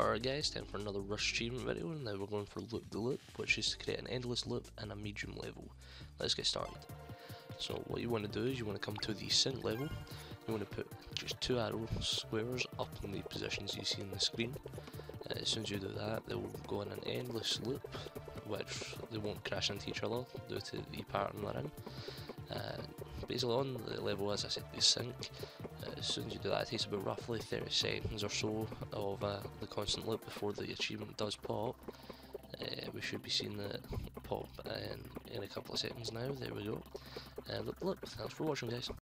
Alright guys, time for another Rush achievement video, and now we're going for Loop De Loop, which is to create an endless loop in a medium level. Let's get started. So what you want to do is you want to come to the sink level, you want to put just two arrow squares up in the positions you see on the screen. Uh, as soon as you do that, they will go in an endless loop, which they won't crash into each other due to the pattern they're in. Uh, basically on the level as I said, the sink. uh, as soon as you do that, it takes about roughly 30 seconds or so of uh, the constant loop before the achievement does pop. Uh, we should be seeing that pop in, in a couple of seconds now. There we go. Uh, look, look, thanks for watching, guys.